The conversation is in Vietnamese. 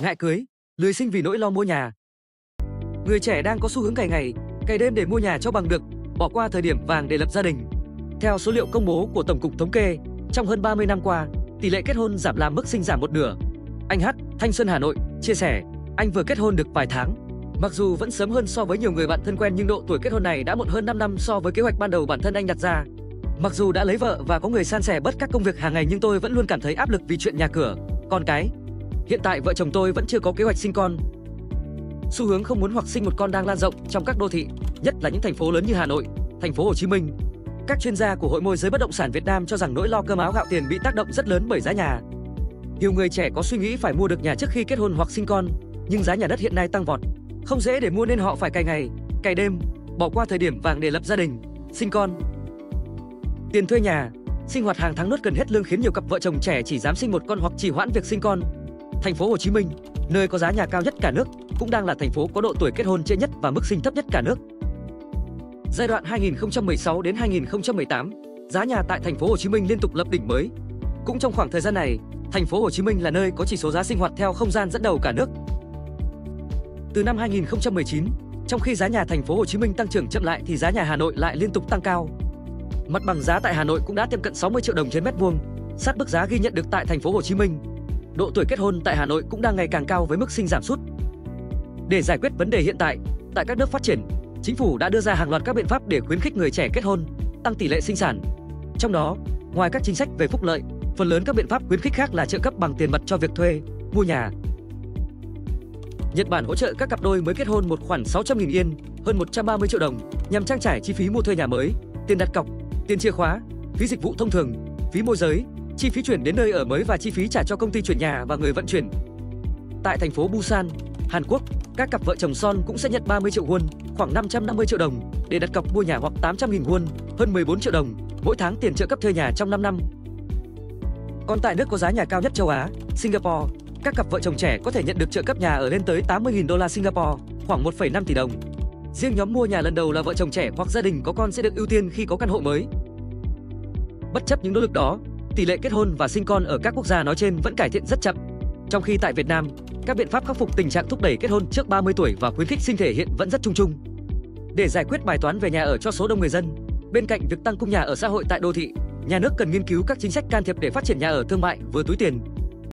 ngại cưới, lười sinh vì nỗi lo mua nhà. Người trẻ đang có xu hướng cày ngày, cày đêm để mua nhà cho bằng được, bỏ qua thời điểm vàng để lập gia đình. Theo số liệu công bố của Tổng cục Thống kê, trong hơn 30 năm qua, tỷ lệ kết hôn giảm làm mức sinh giảm một nửa. Anh H, Thanh Xuân Hà Nội, chia sẻ, anh vừa kết hôn được vài tháng. Mặc dù vẫn sớm hơn so với nhiều người bạn thân quen nhưng độ tuổi kết hôn này đã muộn hơn 5 năm so với kế hoạch ban đầu bản thân anh đặt ra. Mặc dù đã lấy vợ và có người san sẻ bớt các công việc hàng ngày nhưng tôi vẫn luôn cảm thấy áp lực vì chuyện nhà cửa, con cái. Hiện tại vợ chồng tôi vẫn chưa có kế hoạch sinh con. Xu hướng không muốn hoặc sinh một con đang lan rộng trong các đô thị, nhất là những thành phố lớn như Hà Nội, thành phố Hồ Chí Minh. Các chuyên gia của Hội môi giới bất động sản Việt Nam cho rằng nỗi lo cơm áo gạo tiền bị tác động rất lớn bởi giá nhà. Nhiều người trẻ có suy nghĩ phải mua được nhà trước khi kết hôn hoặc sinh con, nhưng giá nhà đất hiện nay tăng vọt, không dễ để mua nên họ phải cày ngày, cày đêm, bỏ qua thời điểm vàng để lập gia đình, sinh con. Tiền thuê nhà, sinh hoạt hàng tháng nuốt gần hết lương khiến nhiều cặp vợ chồng trẻ chỉ dám sinh một con hoặc chỉ hoãn việc sinh con. Thành phố Hồ Chí Minh, nơi có giá nhà cao nhất cả nước, cũng đang là thành phố có độ tuổi kết hôn trễ nhất và mức sinh thấp nhất cả nước. Giai đoạn 2016 đến 2018, giá nhà tại thành phố Hồ Chí Minh liên tục lập đỉnh mới. Cũng trong khoảng thời gian này, thành phố Hồ Chí Minh là nơi có chỉ số giá sinh hoạt theo không gian dẫn đầu cả nước. Từ năm 2019, trong khi giá nhà thành phố Hồ Chí Minh tăng trưởng chậm lại thì giá nhà Hà Nội lại liên tục tăng cao. Mặt bằng giá tại Hà Nội cũng đã tiệm cận 60 triệu đồng trên mét vuông, sát mức giá ghi nhận được tại thành phố Hồ Chí Minh. Độ tuổi kết hôn tại Hà Nội cũng đang ngày càng cao với mức sinh giảm sút. Để giải quyết vấn đề hiện tại, tại các nước phát triển, chính phủ đã đưa ra hàng loạt các biện pháp để khuyến khích người trẻ kết hôn, tăng tỷ lệ sinh sản. Trong đó, ngoài các chính sách về phúc lợi, phần lớn các biện pháp khuyến khích khác là trợ cấp bằng tiền mặt cho việc thuê, mua nhà. Nhật Bản hỗ trợ các cặp đôi mới kết hôn một khoản 600.000 yên, hơn 130 triệu đồng nhằm trang trải chi phí mua thuê nhà mới, tiền đặt cọc, tiền chìa khóa, phí dịch vụ thông thường, phí môi giới, chi phí chuyển đến nơi ở mới và chi phí trả cho công ty chuyển nhà và người vận chuyển. Tại thành phố Busan, Hàn Quốc, các cặp vợ chồng son cũng sẽ nhận 30 triệu won, khoảng 550 triệu đồng để đặt cọc mua nhà hoặc 800.000 won, hơn 14 triệu đồng mỗi tháng tiền trợ cấp thuê nhà trong 5 năm. Còn tại nước có giá nhà cao nhất châu Á, Singapore, các cặp vợ chồng trẻ có thể nhận được trợ cấp nhà ở lên tới 80.000 đô la Singapore, khoảng 1,5 tỷ đồng. Riêng nhóm mua nhà lần đầu là vợ chồng trẻ hoặc gia đình có con sẽ được ưu tiên khi có căn hộ mới. Bất chấp những nỗ lực đó, tỷ lệ kết hôn và sinh con ở các quốc gia nói trên vẫn cải thiện rất chậm. Trong khi tại Việt Nam, các biện pháp khắc phục tình trạng thúc đẩy kết hôn trước 30 tuổi và khuyến khích sinh thể hiện vẫn rất chung chung. Để giải quyết bài toán về nhà ở cho số đông người dân, bên cạnh việc tăng cung nhà ở xã hội tại đô thị, nhà nước cần nghiên cứu các chính sách can thiệp để phát triển nhà ở thương mại vừa túi tiền,